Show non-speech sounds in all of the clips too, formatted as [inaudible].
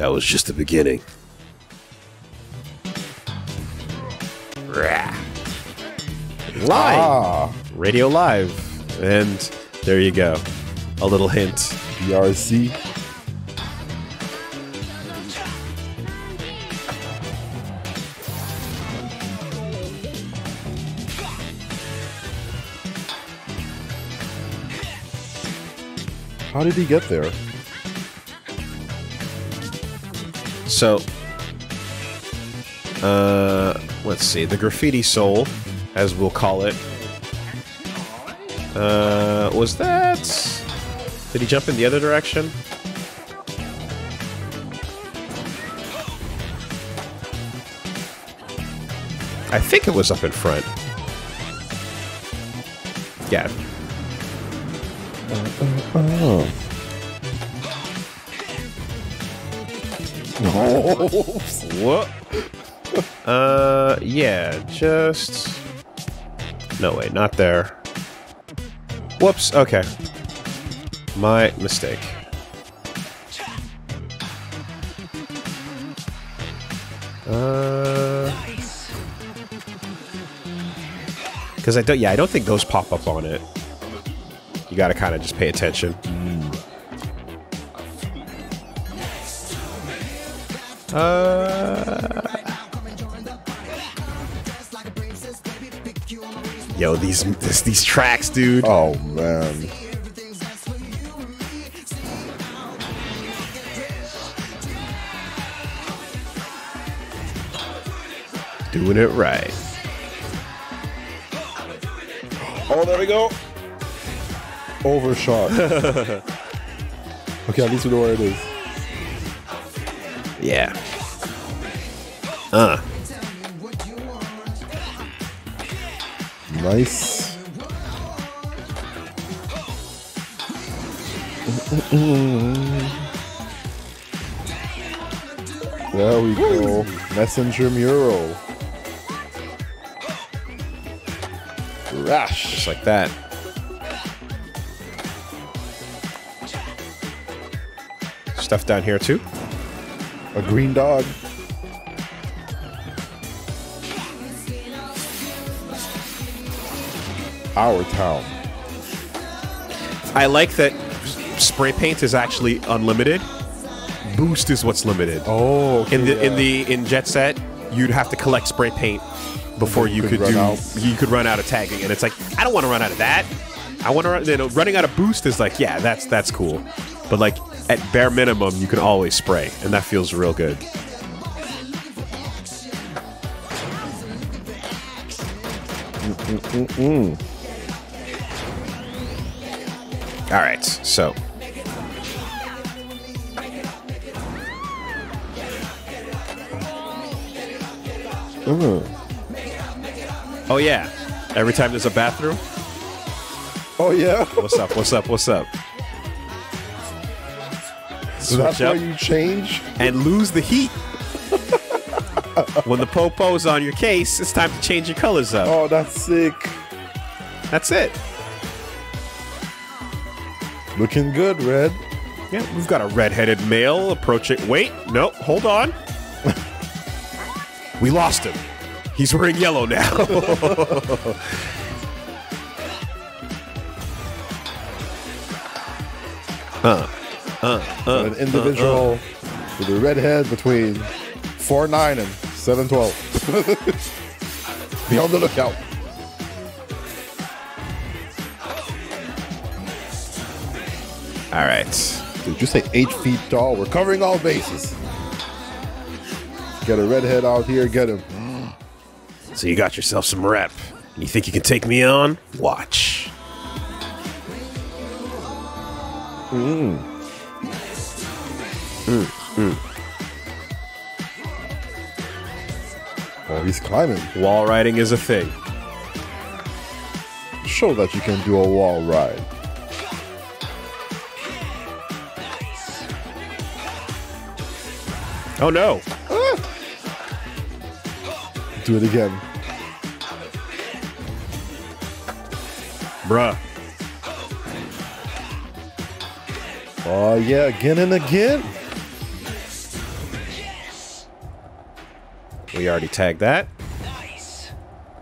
That was just the beginning. Rah. Live. Ah, Radio Live. And there you go. A little hint. BRC. How did he get there? So, uh, let's see. The Graffiti Soul, as we'll call it. Uh, was that. Did he jump in the other direction? I think it was up in front. Yeah. Oh. [laughs] No. What? uh, yeah, just. No, wait, not there. Whoops, okay. My mistake. Uh. Because I don't, yeah, I don't think those pop up on it. You gotta kind of just pay attention. Uh. Yo, these this, these tracks, dude. Oh man. Doing it right. Oh, there we go. Overshot. [laughs] okay, at least we know where it is. Yeah. Nice. There we go. Messenger mural. Rash. Just like that. Stuff down here too. A green dog. Our town. I like that spray paint is actually unlimited. Boost is what's limited. Oh, okay, in the in the in Jet Set, you'd have to collect spray paint before you, could could, run do out. you could run out of tagging, and it's like I don't want to run out of that. I want to run. You know, running out of boost is like yeah, that's that's cool, but like at bare minimum, you can always spray, and that feels real good. Mm, mm, mm, All right, so Mm. oh yeah, every time there's a bathroom, Oh yeah. what's up? What's up? What's up? So that's why you change. and lose the heat. [laughs] when the popo's on your case, it's time to change your colors up. Oh, that's sick. That's it. Looking good, Red. Yeah, we've got a red-headed male approaching. Wait, no, hold on. we lost him. He's wearing yellow now. [laughs] An individual with a red head between four nine and seven twelve. [laughs] Be on the lookout. All right. Did you say eight feet tall? We're covering all bases. Get a redhead out here. Get him. So you got yourself some rep. You think you can take me on? Watch. Mm. Mm, mm. Oh, he's climbing. Wall riding is a thing. Show that you can do a wall ride. Oh no. Do it again. Bruh. Oh yeah, again and again. We already tagged that.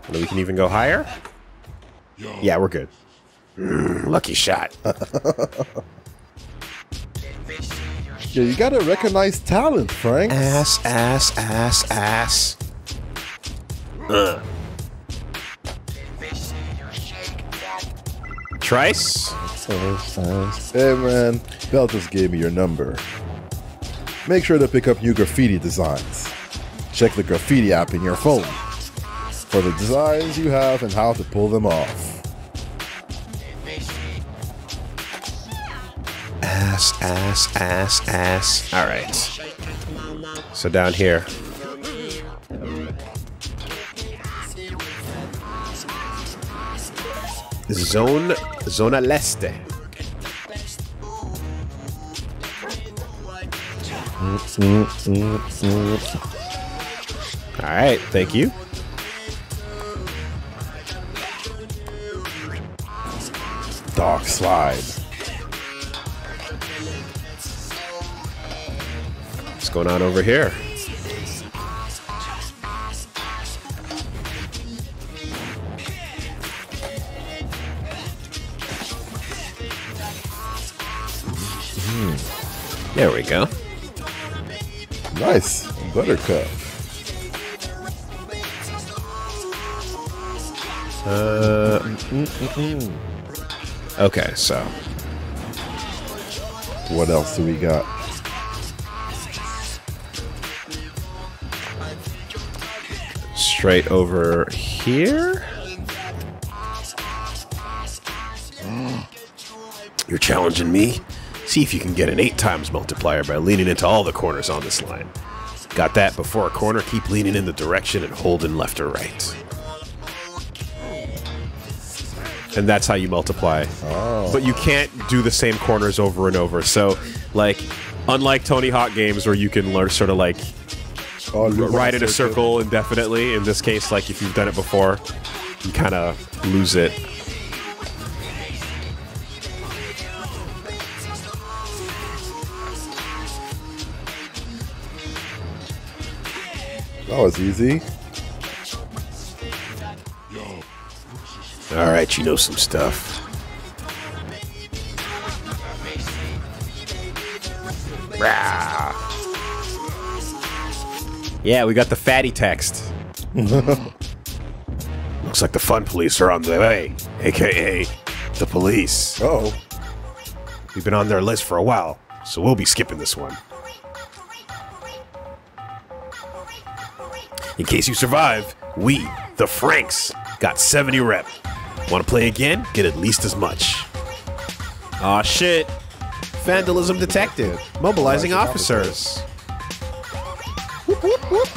And we can even go higher. Yeah, we're good. Mm, lucky shot. [laughs] Yeah, you gotta recognize talent, Frank. ass, ass, ass, ass. Ugh. Tryce? Hey man, Bel just gave me your number. Make sure to pick up new graffiti designs. Check the graffiti app in your phone for the designs you have and how to pull them off. Ass, ass, ass. All right. So down here. Zone, zona leste. All right, thank you. Dark slide. What's going on over here? Hmm. There we go. Nice. Buttercup. Uh. Mm, mm, mm, okay, so What else do we got? Straight over here. Mm. You're challenging me? See if you can get an eight times multiplier by leaning into all the corners on this line. Got that before a corner, keep leaning in the direction and holding left or right. And that's how you multiply. Oh. But you can't do the same corners over and over. So, like, unlike Tony Hawk games where you can learn sort of like Oh, ride in a circle. indefinitely. In this case, like if you've done it before, you kind of lose it. That was easy. All right, you know some stuff. Yeah, we got the fatty text. [laughs] Looks like the fun police are on the way, aka the police. Oh, We've been on their list for a while, so we'll be skipping this one. In case you survive, we, the Franks, got 70 rep. Want to play again? Get at least as much. Aw, shit. Vandalism detected. Mobilizing officers. Whoop, whoop.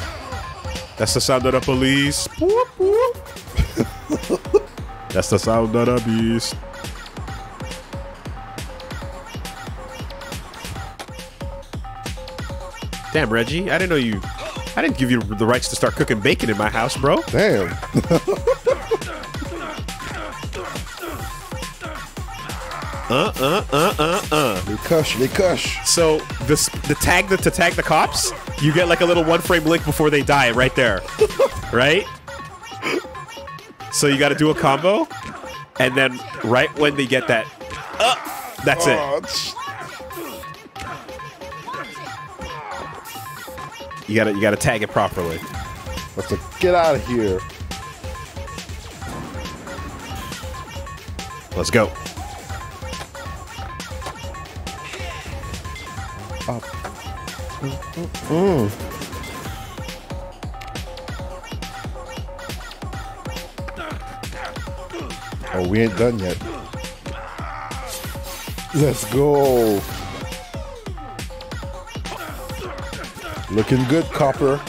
That's the sound of the police. Whoop, whoop. That's the sound of the beast. Damn, Reggie, I didn't know you. I didn't give you the rights to start cooking bacon in my house, bro. damn. [laughs] Uh, uh, uh, uh, uh. They cush, they cush. So this the tag the, to tag the cops, you get like a little one frame link before they die right there, right? So you got to do a combo, and then right when they get that, uh, that's it. Oh, sh- You gotta you gotta tag it properly. Let's like, get out of here. Let's go. Mm. Oh, we ain't done yet. Let's go. Looking good, Copper.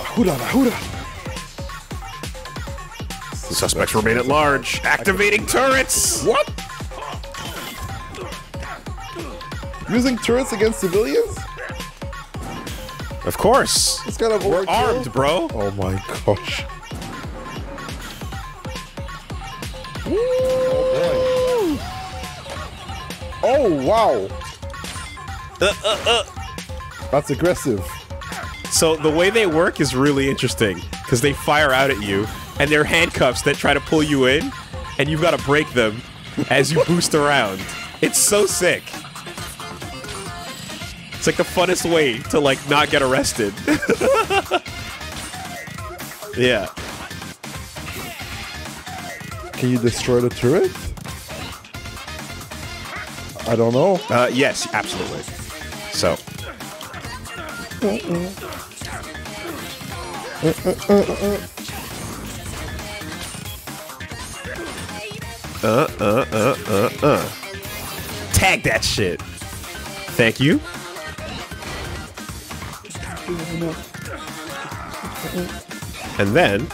Ahura, ahura. Suspects remain at large. Activating turrets. What? Using turrets against civilians? Of course. It's kind of We're armed, bro. Oh my gosh. Oh, oh wow. Uh, uh, uh. That's aggressive. So the way they work is really interesting because they fire out at you, and they're handcuffs that try to pull you in, and you've got to break them as you boost around. It's so sick. It's like the funnest way to like not get arrested. [laughs] yeah. Can you destroy the turret? I don't know. Uh, yes, absolutely. So. Uh, uh, uh, uh, uh. Tag that shit. Thank you. And then.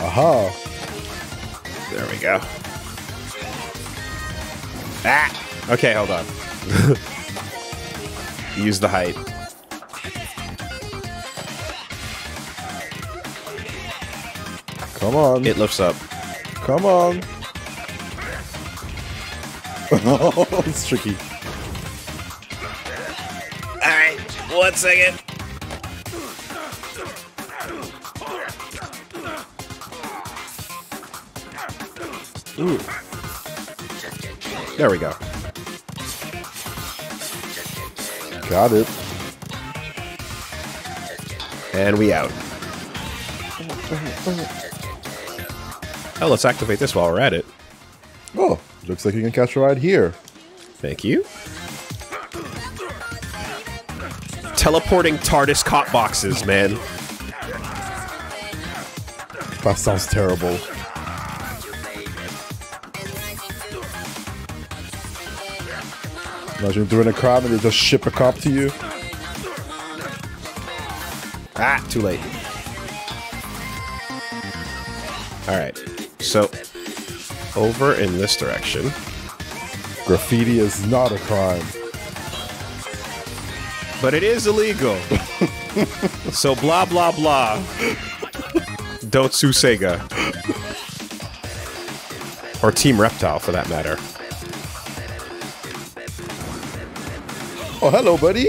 Aha. There we go. Ah! Okay, hold on. [laughs] Use the height. Come on. It lifts up. Come on. [laughs] it's tricky. Alright, one second. Ooh. There we go. Got it. And we out. Oh, oh, oh. oh let's activate this while we're at it. Oh, looks like you can catch a ride here. Thank you. Teleporting TARDIS cot boxes, man. That sounds terrible. Imagine doing a crime and they just ship a cop to you. Ah, too late. All right. So, over in this direction. Graffiti is not a crime. But it is illegal. [laughs] so, blah, blah, blah. Don't sue Sega. Or Team Reptile, for that matter. Oh, hello, buddy.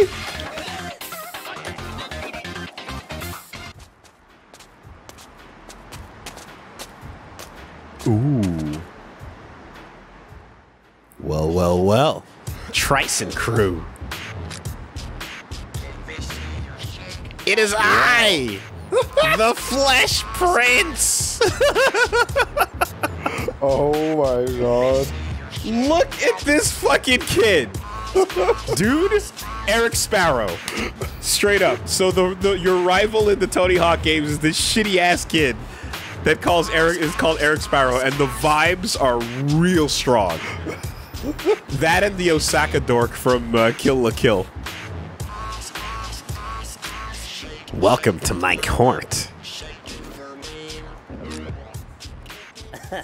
Trison crew. It is I, [laughs] the Flesh Prince. [laughs] Oh my god. Look at this fucking kid, [laughs] dude. Eric Sparrow, straight up. So the, the your rival in the Tony Hawk games is this shitty ass kid that calls Eric is called Eric Sparrow, and the vibes are real strong. [laughs] that and the Osaka dork from uh, Kill la Kill. Welcome to my court. [laughs]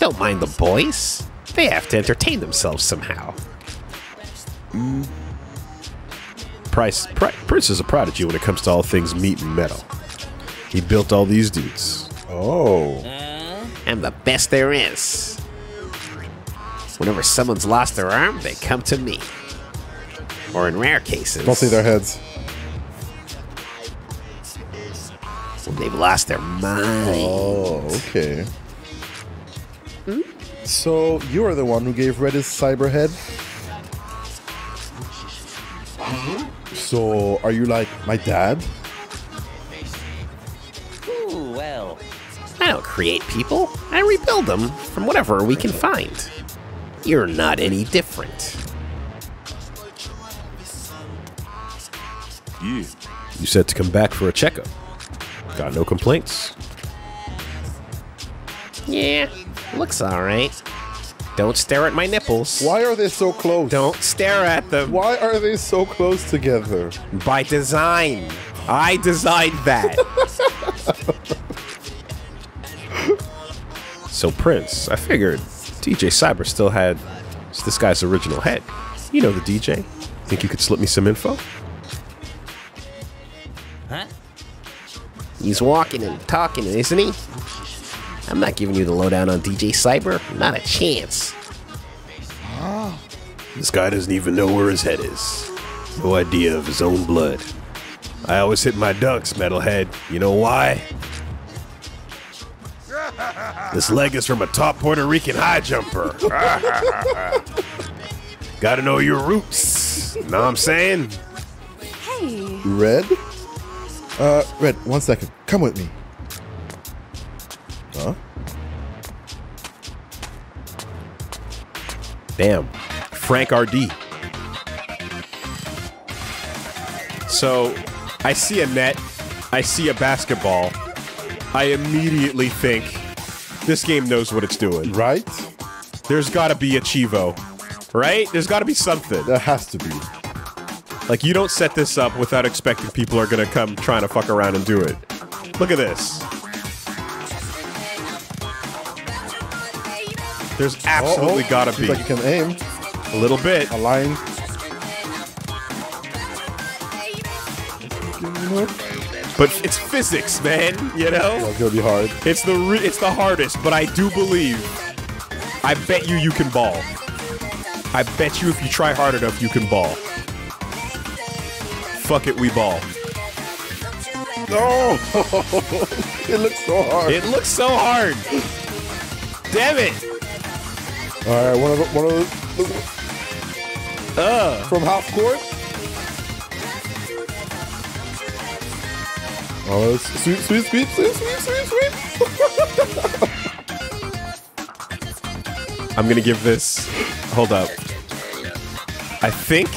Don't mind the boys. They have to entertain themselves somehow. Price, Pri- Prince is a prodigy when it comes to all things meat and metal. He built all these dudes. Oh. I'm the best there is. Whenever someone's lost their arm, they come to me. Or in rare cases, Don't their heads. when they've lost their mind. Oh, okay. So you are the one who gave Red his cyber head? So are you like my dad? Ooh, well. I don't create people. I rebuild them from whatever we can find. You're not any different. Yeah. You said to come back for a checkup. Got no complaints. Yeah, looks alright. Don't stare at my nipples. Why are they so close? Don't stare at them. Why are they so close together? By design. I designed that. [laughs] so, Prince, I figured DJ Cyber still had this guy's original head. You know the DJ. Think you could slip me some info? Huh? He's walking and talking, isn't he? I'm not giving you the lowdown on DJ Cyber. Not a chance. Oh. This guy doesn't even know where his head is. No idea of his own blood. I always hit my ducks, metalhead. You know why? This leg is from a top Puerto Rican high jumper. [laughs] Gotta know your roots. Know what I'm saying? Hey. Red? Uh, Red, one second. Come with me. Huh? Damn. Frank RD. So, I see a net. I see a basketball. I immediately think this game knows what it's doing. Right? There's gotta be a Chivo. Right? There's gotta be something. There has to be. Like, you don't set this up without expecting people are gonna come trying to fuck around and do it. Look at this. There's absolutely Oh, oh, gotta seems be. like you can aim. a little bit. A line. But it's physics, man. You know? That's gonna be hard. It's the re- it's the hardest, but I do believe. I bet you you can ball. I bet you if you try hard enough, you can ball. Fuck it, we ball. No! [laughs] it looks so hard. It looks so hard. Damn it. All right, one of the, one of the, Uh. from half court. Oh, sweep, sweep, sweep, sweep, sweep, sweep, sweep. [laughs] I'm gonna give this. Hold up. I think.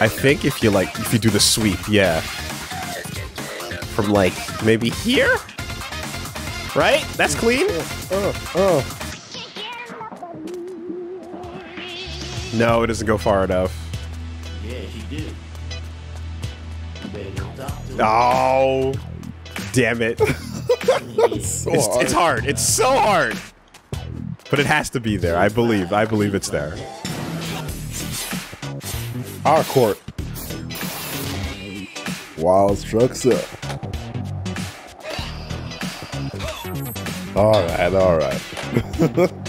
I think if you like, if you do the sweep, yeah. From like maybe here, right? That's clean. Oh, oh. No, it doesn't go far enough. Oh, damn it! So [laughs] It's, hard. it's hard. It's so hard. But it has to be there. I believe. I believe it's there. Our court. Wild strokes up. All right, all right. [laughs]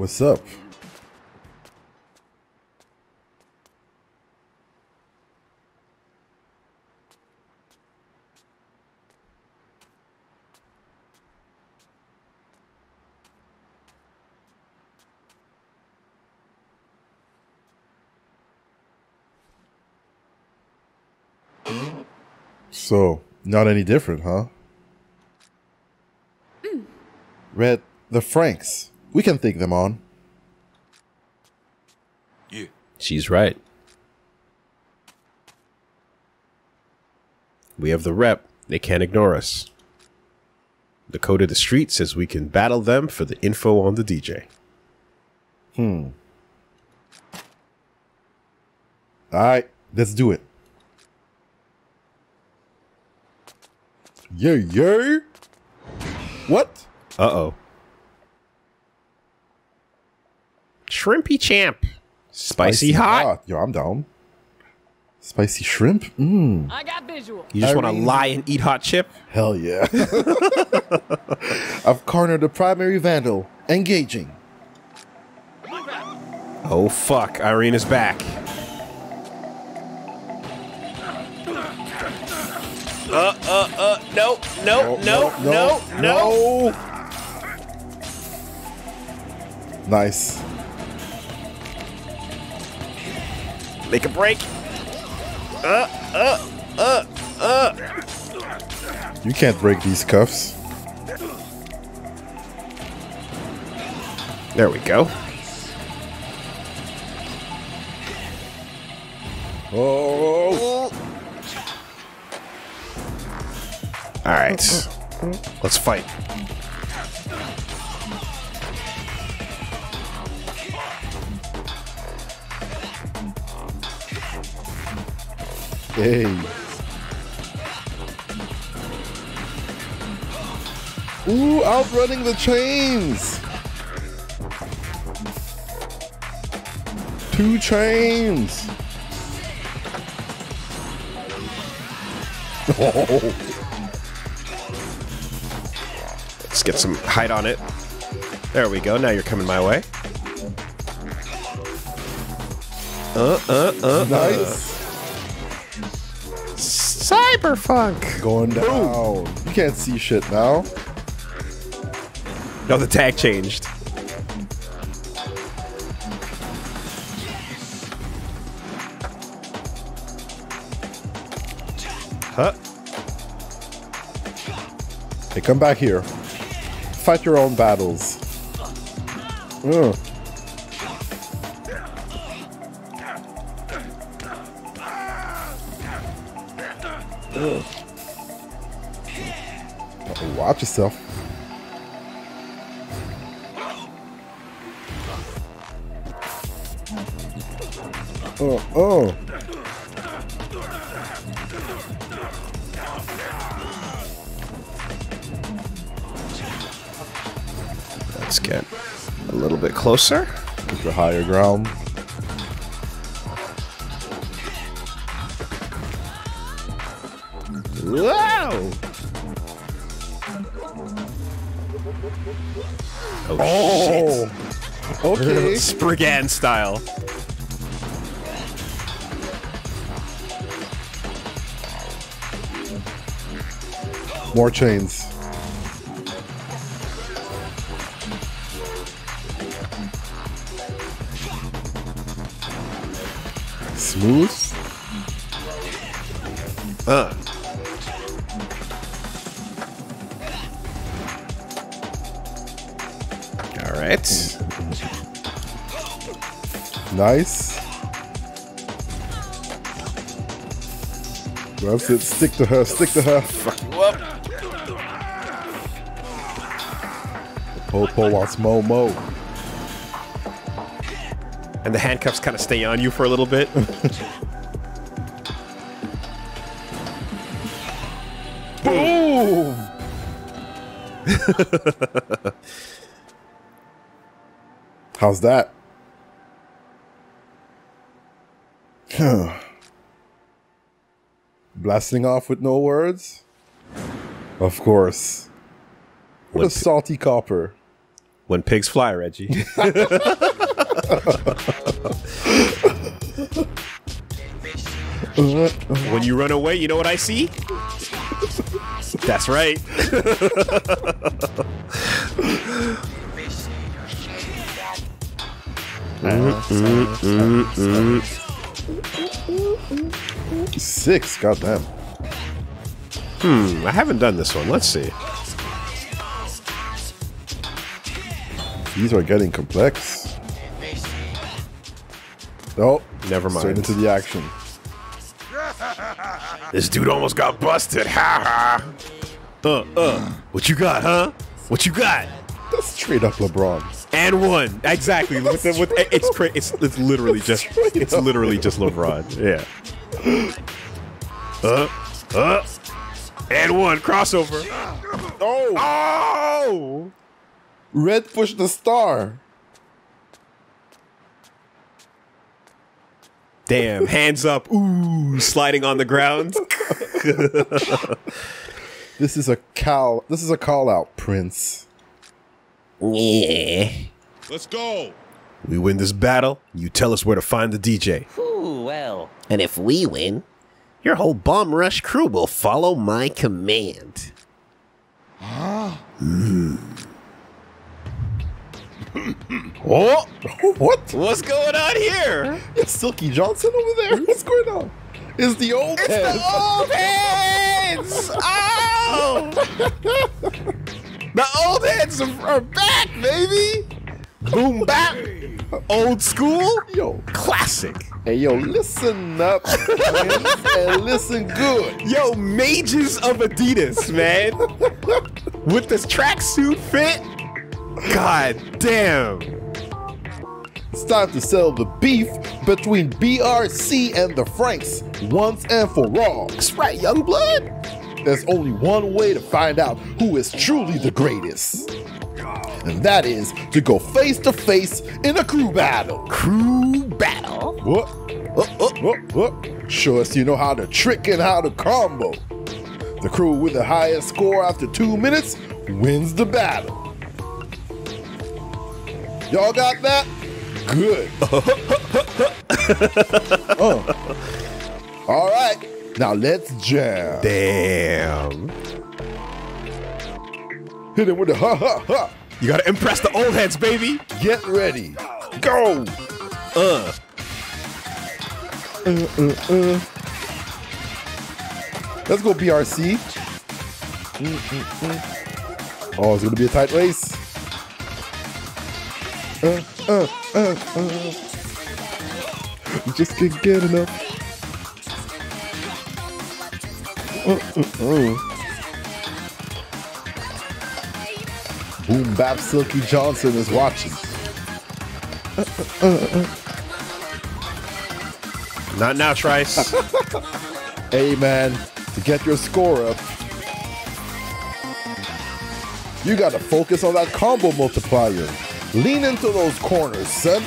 What's up? So, not any different, huh? Mm. Red, the Franks. We can take them on. Yeah. She's right. We have the rep. They can't ignore us. The code of the street says we can battle them for the info on the DJ. Hmm. All right, let's do it. Yeah, yeah. What? Uh oh. Shrimpy champ. Spicy, hot. Yo, I'm down. Spicy shrimp? Mmm. I got visual. You just want to lie and eat hot chip? Hell yeah. [laughs] I've cornered the primary vandal. Engaging. Oh fuck, Irene is back. Uh, uh, uh, no, no, no, no, no. Nice. Make a break. Uh, uh, uh, uh. You can't break these cuffs. There we go. Oh. All right, let's fight. Hey. Ooh, outrunning the chains. Two chains. Oh, [laughs] Let's get some height on it. There we go. Now you're coming my way. Uh, uh, uh. nice. Cyberfunk. Going down. You can't see shit now. No, the tag changed. Huh? Hey, come back here. Fight your own battles. Ugh. Ugh. Watch yourself. Oh, oh. Let's get a little bit closer. Get the higher ground. Spriggan style. More chains. Smooth. Nice. That's it. Stick to her. Stick to her. Fuck you up. Popo wants Mo Mo. And the handcuffs kind of stay on you for a little bit. [laughs] Boom! [laughs] How's that? [sighs] Blasting off with no words? Of course. What a What- salty copper. when pigs fly, Reggie. [laughs] when you run away, you know what I see? That's right. [laughs] Uh-huh. Six, goddamn. Hmm, I haven't done this one. Let's see. These are getting complex. Oh, Never mind. straight into the action. [laughs] This dude almost got busted. Ha ha. Uh, uh. What you got, huh? What you got? That's straight up LeBron. And one. Exactly. [laughs] With the, with, it's, it's it's literally just it's literally just LeBron. Yeah. Uh, uh. And one crossover. Oh! Oh! Red push the star. Damn, hands up. Ooh, sliding on the ground. [laughs] This is a call. This is a call out, Prince. Yeah. Let's go. We win this battle, you tell us where to find the DJ. Ooh, well. And if we win, your whole bomb rush crew will follow my command. [gasps] Oh, [laughs] What? what's going on here? It's Silky Johnson over there. What's going on? It's the old head. old heads! [laughs] Oh! [laughs] the old heads are, back, baby! Boom bap! Old school? Yo, Classic. hey yo, listen up, [laughs] and listen good. Yo, mages of Adidas, man. With this tracksuit fit? God damn. It's time to settle the beef between BRC and the Franks once and for all. That's right, young blood. There's only one way to find out who is truly the greatest. And that is to go face to face in a crew battle. Crew battle. Whoop, whoop, whoop, whoop. Show us you know how to trick and how to combo. The crew with the highest score after two minutes wins the battle. Y'all got that? Good. [laughs] uh. All right, now let's jam. Damn. Hit him with the ha ha ha. You gotta impress the old heads, baby. Get ready. Go. Uh. Uh, uh, uh. Let's go BRC. Oh, it's gonna be a tight race. Uh, uh, uh, uh. You just can't get enough. Uh, uh, uh. Boom Bap Silky Johnson is watching. Not now, Tryce. Hey man, to get your score up, you gotta focus on that combo multiplier. Lean into those corners, son.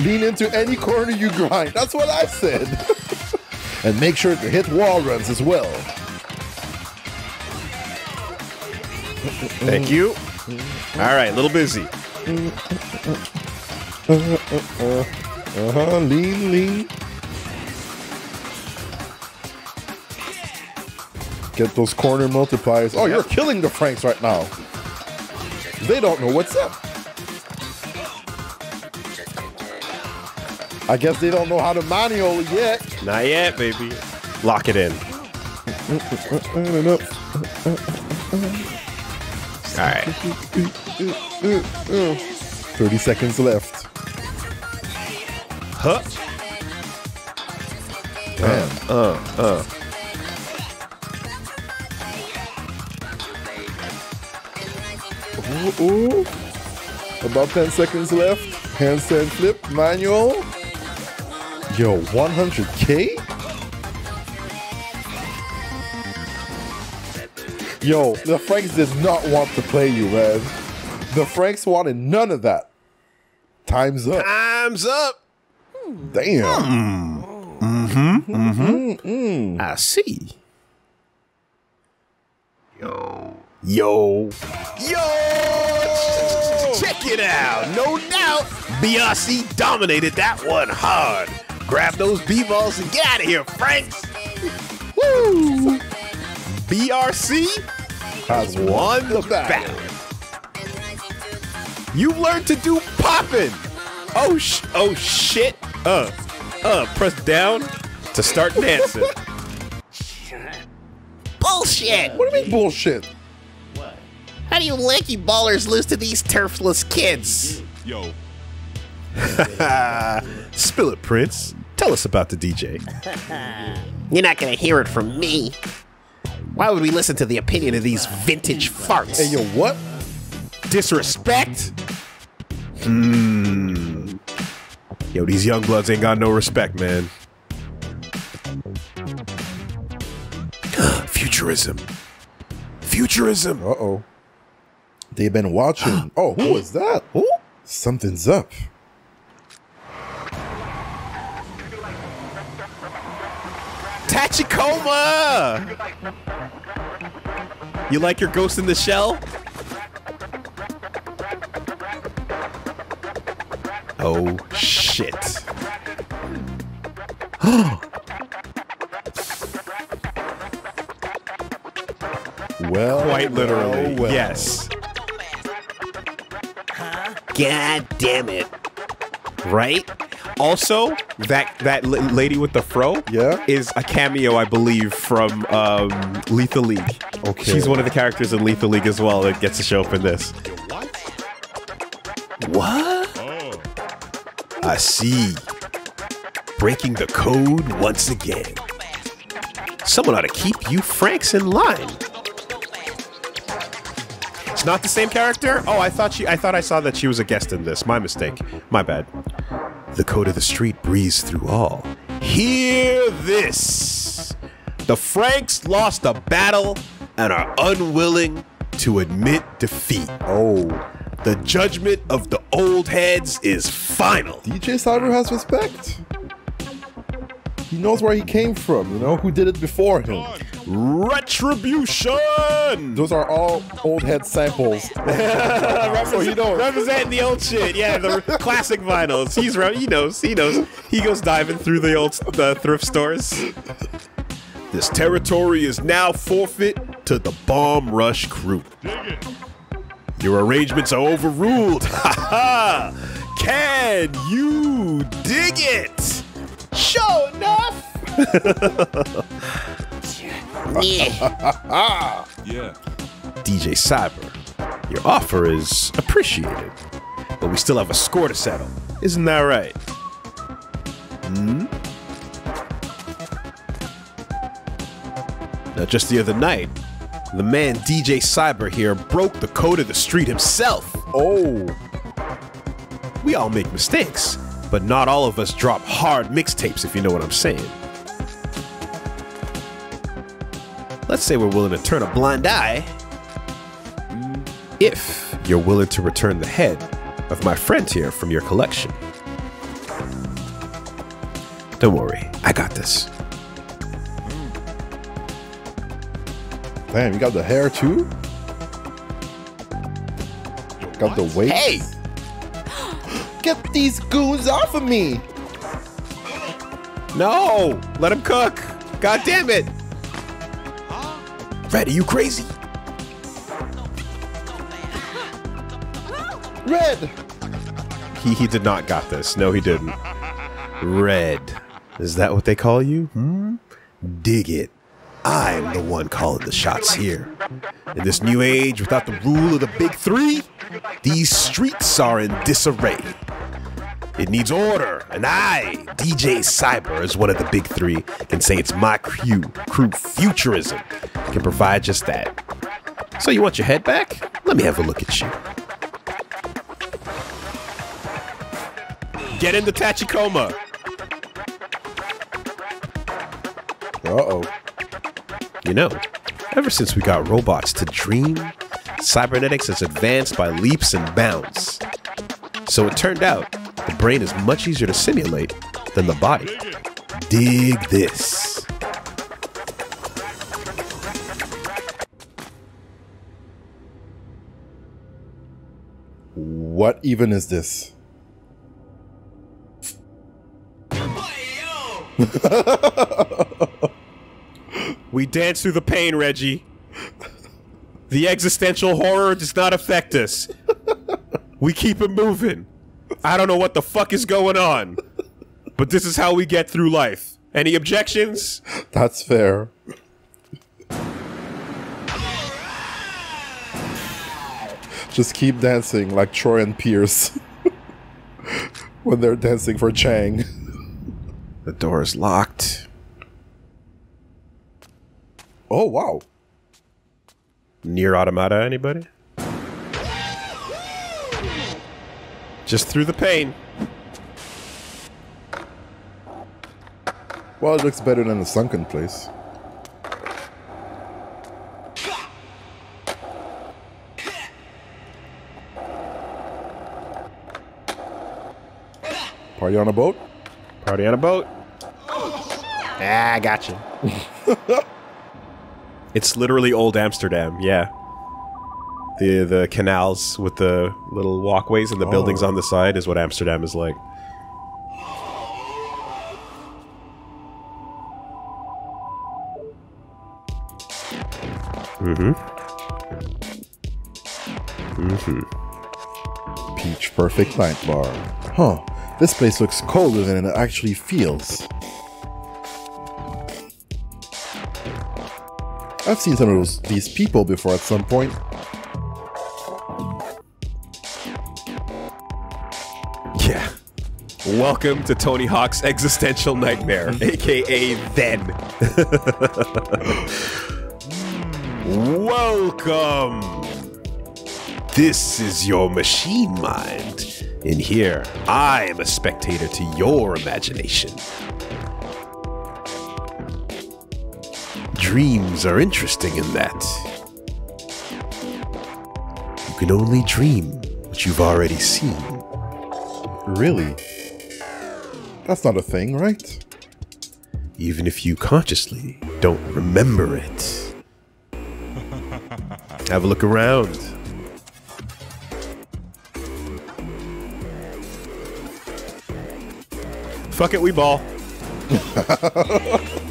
Lean into any corner you grind. That's what I said. [laughs] and make sure to hit wall runs as well. Thank you. All right, a little busy. Uh huh. Lean, lean. Get those corner multipliers. Oh, you're killing the Franks right now. They don't know what's up. I guess they don't know how to manual yet. Not yet, baby. Lock it in. All right. 30 seconds left. Huh? Damn. Uh, uh. Ooh, ooh. About 10 seconds left. Handstand flip, manual. Yo, 100k? Yo, the Franks did not want to play you, man. The Franks wanted none of that. Time's up. Time's up. Damn. Mm hmm. Mm-hmm. I see. Yo. Yo. Yo! Check it out. No doubt. BRC dominated that one hard. Grab those B-balls and get out of here, Franks. Woo! BRC Has won the battle. You learned to do popping. Oh sh oh shit. Uh uh press down to start dancing. [laughs] Bullshit! What do you mean bullshit? What? How do you lanky ballers lose to these turfless kids? Yo. [laughs] Spill it, Prince. Tell us about the DJ. [laughs] You're not gonna hear it from me. Why would we listen to the opinion of these vintage farts? Hey, yo, what? Disrespect? Mmm. Yo, these young bloods ain't got no respect, man. [gasps] Futurism. Futurism. Uh oh. They've been watching. [gasps] Oh, who was that? Who? Something's up. Tachikoma! You like your Ghost in the Shell? Oh, shit. [gasps] Well, Quite literally. well, well. Yes. God damn it. Right? Also, that that l- lady with the fro Yeah? is a cameo, I believe, from um, Lethal League. Okay. She's one of the characters in Lethal League as well that gets to show up in this. What? I see. Breaking the code once again. Someone ought to keep you Franks in line. It's not the same character? Oh, I thought she I thought I saw that she was a guest in this. My mistake. My bad. The code of the street breathes through all. Hear this. The Franks lost a battle and are unwilling to admit defeat. Oh, The judgment of the old heads is final. DJ Cyber has respect. He knows where he came from, you know, who did it before him. Retribution! Those are all old head samples. [laughs] so he knows. Representing the old shit, yeah, the classic vinyls. He's re- he knows, he knows. He goes diving through the old the thrift stores. This territory is now forfeit to the Bomb Rush crew. Your arrangements are overruled. [laughs] Ha ha! Can you dig it? Sure enough. [laughs] Yeah. DJ Cyber, your offer is appreciated, but we still have a score to settle. Isn't that right? Hmm? Now, just the other night, the man DJ Cyber here broke the code of the street himself. Oh, We all make mistakes, but not all of us drop hard mixtapes, if you know what I'm saying. Let's say we're willing to turn a blind eye if you're willing to return the head of my friend here from your collection. Don't worry, I got this. damn, you got the hair too? Got the weight? Hey! Get these goons off of me! No! Let him cook! God damn it! Red, are you crazy? Red! He he did not got this. No, he didn't. Red. Is that what they call you? Hmm? Dig it. I'm the one calling the shots here. In this new age, without the rule of the big three, these streets are in disarray. It needs order, and I, DJ Cyber, is one of the big three, can say it's my crew, crew futurism, can provide just that. So you want your head back? Let me have a look at you. Get into Tachikoma. Uh-oh. You know, ever since we got robots to dream, cybernetics has advanced by leaps and bounds. So it turned out the brain is much easier to simulate than the body. Dig this. What even is this? [laughs] We dance through the pain, Reggie. The existential horror does not affect us. We keep it moving. I don't know what the fuck is going on, but this is how we get through life. Any objections? That's fair. Just keep dancing like Troy and Pierce [laughs] when they're dancing for Chang. The door is locked. Oh, wow. Nier Automata, anybody? Just through the pain. Well, it looks better than the sunken place. Party on a boat? Party on a boat. Ah, I got you. it's literally old Amsterdam, yeah. The the canals with the little walkways and the buildings on the side is what Amsterdam is like. Mm-hmm. Mm-hmm. Peach Perfect Night Bar. Huh. This place looks colder than it actually feels. I've seen some of those these people before at some point. Welcome to Tony Hawk's existential nightmare, [laughs] aka Then. Welcome. This is your machine mind. In here, I am a spectator to your imagination. Dreams are interesting in that. You can only dream what you've already seen. Really? That's not a thing, right? even if you consciously don't remember it. [laughs] Have a look around. Fuck it, we ball. [laughs]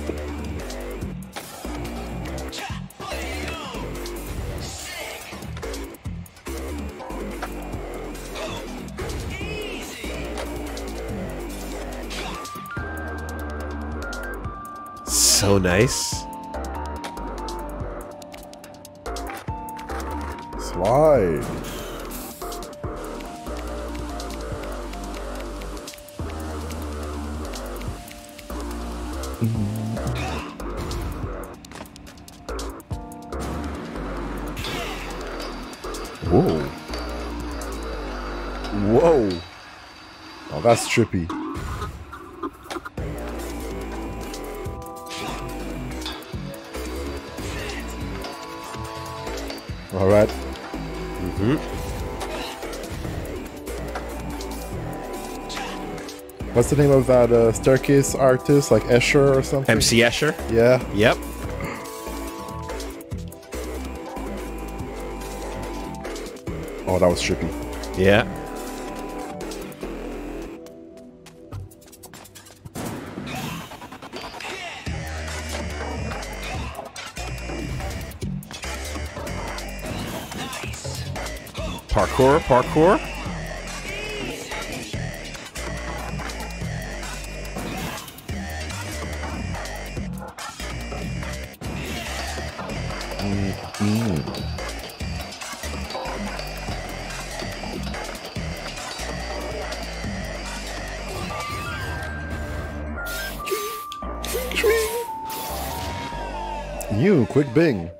nice. Slide. Whoa. Whoa. Oh, that's trippy. All right. Mm -hmm. What's the name of that uh, staircase artist, like Escher or something? MC Escher? Yeah. Yep. Oh, that was trippy. Yeah. Parkour, parkour. You, quick Bing.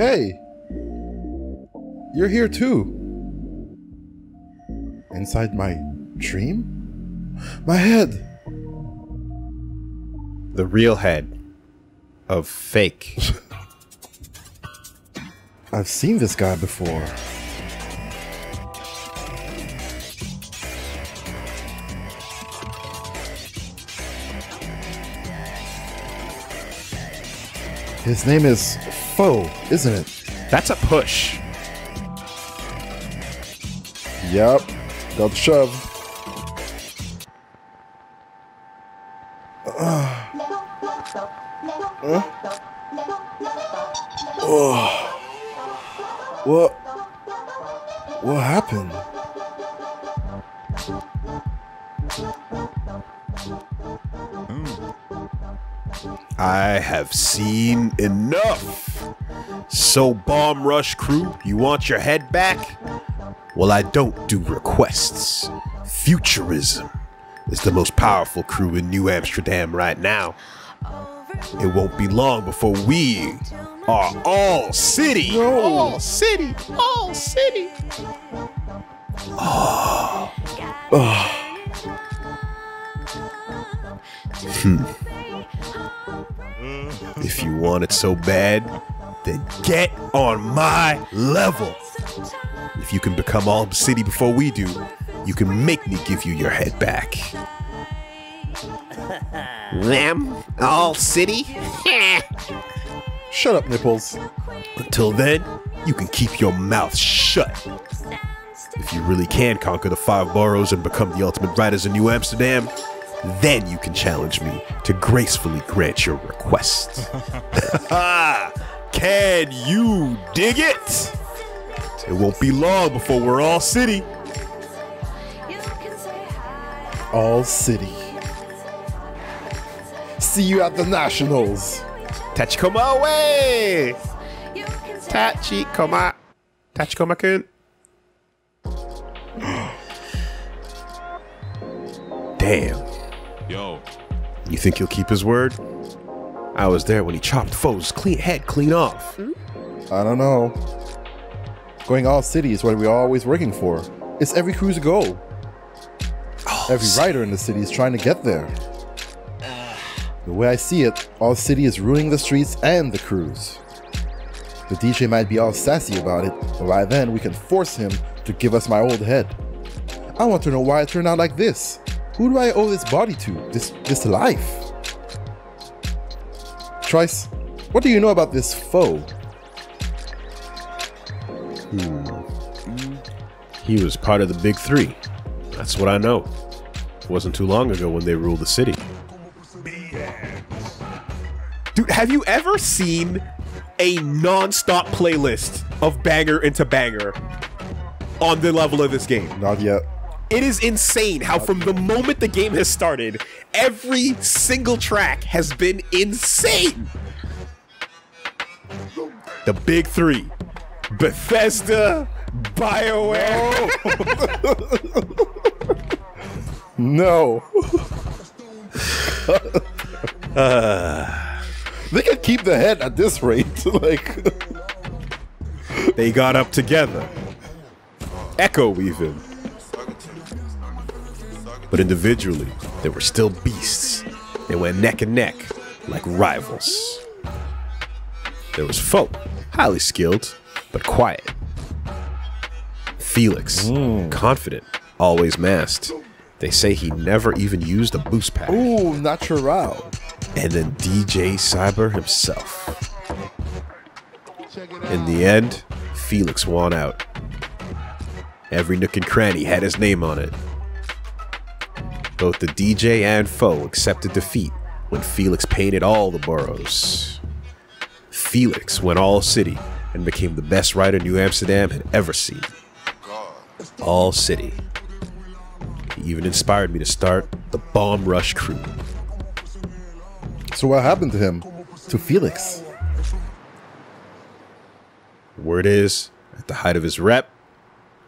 Hey! You're here too. Inside my dream? My head! The real head of fake. [laughs] I've seen this guy before. His name is Faux, isn't it? That's a push. Yep. Got the shove. What? What happened? I have seen enough. So, Bomb Rush crew, you want your head back? Well, I don't do requests. Futurism is the most powerful crew in New Amsterdam right now. It won't be long before we are all city. All city. All city. Ah. Ah. Hmm. If you want it so bad, then get on my level. If you can become all city before we do, you can make me give you your head back. Them? All city? Shut up, nipples. Until then, you can keep your mouth shut. If you really can conquer the five boroughs and become the ultimate riders in New Amsterdam, then you can challenge me to gracefully grant your request. [laughs] can you dig it? It won't be long before we're all city. All city. See you at the Nationals. Tachikoma away! Tachikoma. Tachikoma-kun. [gasps] Damn. Yo, You think he'll keep his word? I was there when he chopped Faux's clean head clean off. I don't know. Going all city is what we're always working for. It's every crew's goal. Oh, every rider in the city is trying to get there. The way I see it, all city is ruining the streets and the crews. The DJ might be all sassy about it, but by then we can force him to give us my old head. I want to know why it turned out like this. Who do I owe this body to? This this life? Tryce, what do you know about this Faux? Hmm. He was part of the big three. That's what I know. It wasn't too long ago when they ruled the city. Dude, have you ever seen a non-stop playlist of banger into banger on the level of this game? Not yet. It is insane how from the moment the game has started, every single track has been insane. The big three. Bethesda, BioWare. [laughs] No. Uh. they can keep the head at this rate. [laughs] like, They got up together. Echo even. But individually, they were still beasts. They went neck and neck, like rivals. There was Faux, highly skilled, but quiet. Felix, confident, always masked. They say he never even used a boost pack. ooh, natural. And then DJ Cyber himself. In the end, Felix won out. Every nook and cranny had his name on it. Both the DJ and Faux accepted defeat when Felix painted all the boroughs. Felix went all city and became the best rider New Amsterdam had ever seen. All city. He even inspired me to start the Bomb Rush crew. So what happened to him? To Felix? Word is, at the height of his rep,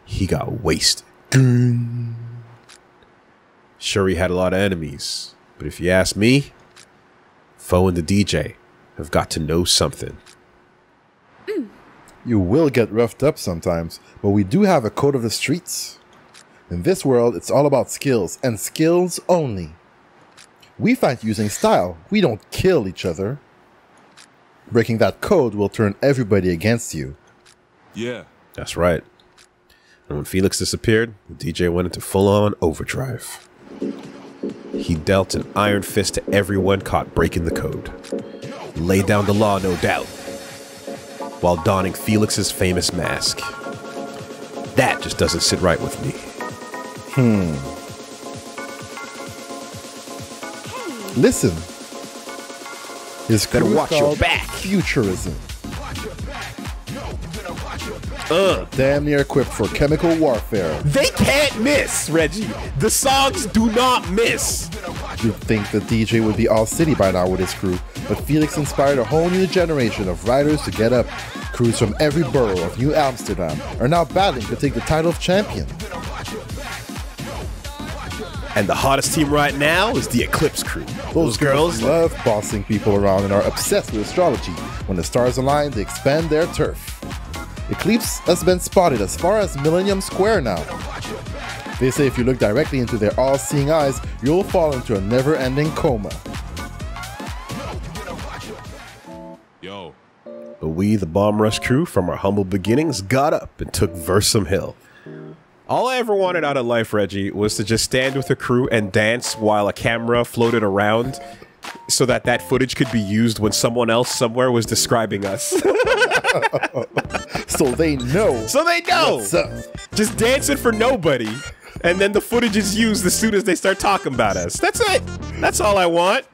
he got wasted. Sure, he had a lot of enemies, but if you ask me, Faux and the DJ have got to know something. You will get roughed up sometimes, but we do have a code of the streets. In this world, it's all about skills, and skills only. We fight using style, we don't kill each other. Breaking that code will turn everybody against you. Yeah. That's right. And when Felix disappeared, the DJ went into full on overdrive. He dealt an iron fist to everyone caught breaking the code. Laid down the law, no doubt, while donning Felix's famous mask. That just doesn't sit right with me. Hmm. Listen. His crew is watch your called back. Futurism. Damn near equipped for chemical warfare. They can't miss, Reggie. The songs do not miss. You'd think the DJ would be all city by now with his crew, but Felix inspired a whole new generation of riders to get up. Crews from every borough of New Amsterdam are now battling to take the title of champion. And the hottest team right now is the Eclipse crew. Those girls, love bossing people around and are obsessed with astrology. When the stars align, they expand their turf. Eclipse has been spotted as far as Millennium Square now. They say if you look directly into their all seeing eyes, you'll fall into a never ending coma. Yo. But we, the Bomb Rush crew, from our humble beginnings, got up and took Versum Hill. All I ever wanted out of life, Reggie, was to just stand with a crew and dance while a camera floated around so that that footage could be used when someone else somewhere was describing us. [laughs] [laughs] So they know. so they know. what's up. Just dancing for nobody. And then the footage is used as soon as they start talking about us. That's it. That's all I want.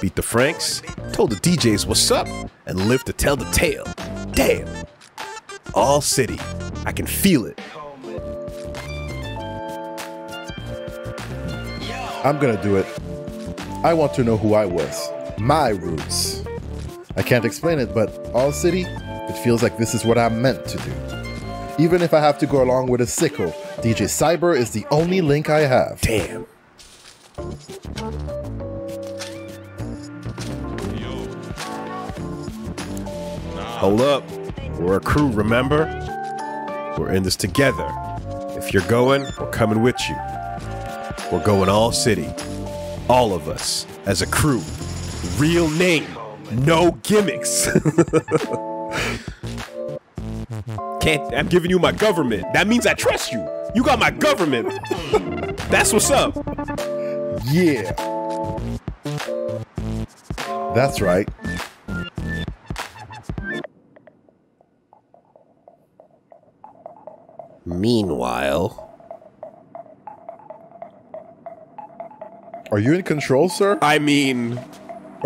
Beat the Franks, told the DJs what's up, and live to tell the tale. Damn. All city. I can feel it. I'm gonna do it. I want to know who I was. My roots. I can't explain it, but all city, it feels like this is what I'm meant to do. Even if I have to go along with a sickle, DJ Cyber is the only link I have. Damn. Hold up. We're a crew, remember? We're in this together. If you're going, we're coming with you. We're going all city. All of us as a crew. Real name. No gimmicks. [laughs] Can't I'm giving you my government. That means I trust you. You got my government. [laughs] That's what's up. Yeah. That's right. Meanwhile, Are you in control, sir? I mean,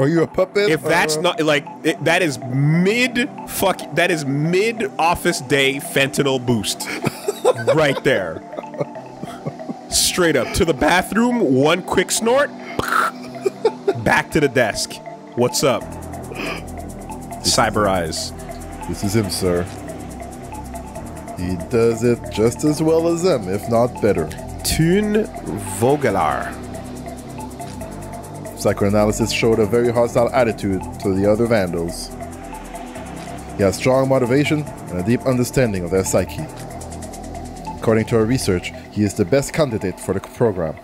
Are you a puppet? if that's Uh, not like it, that is mid fuck that is mid office day fentanyl boost. [laughs] Right there. Straight up. To the bathroom one quick snort. Back to the desk. What's up? Cyber eyes. This is him, sir. He does it just as well as them, if not better. Thun Vogelar Psychoanalysis showed a very hostile attitude to the other vandals. He has strong motivation and a deep understanding of their psyche. According to our research, he is the best candidate for the program.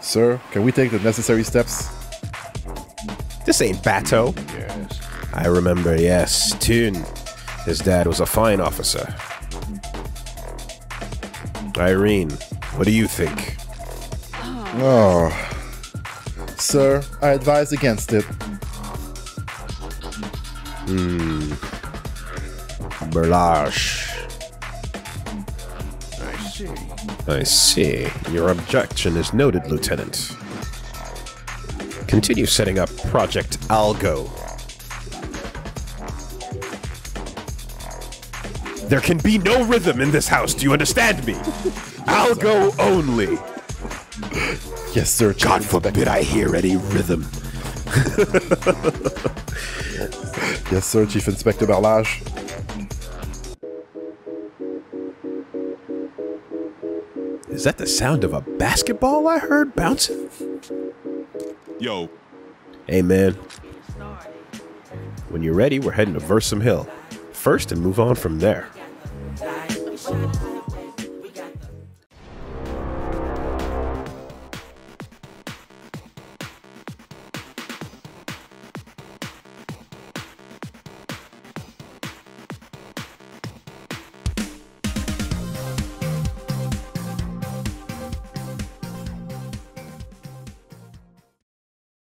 Sir, can we take the necessary steps? this ain't Bato yes I remember yes Thun his dad was a fine officer Irene what do you think Oh. Sir, I advise against it. Hmm. Berlage. I see. I see. Your objection is noted, Lieutenant. Continue setting up Project Algo. There can be no rhythm in this house, do you understand me? [laughs] Algo only. Yes, sir. Chief God Inspector. forbid I hear any rhythm. Yes, sir, Chief Inspector Berlage. Is that the sound of a basketball I heard bouncing? Yo, Hey man. When you're ready, we're heading to Versum Hill. First and move on from there.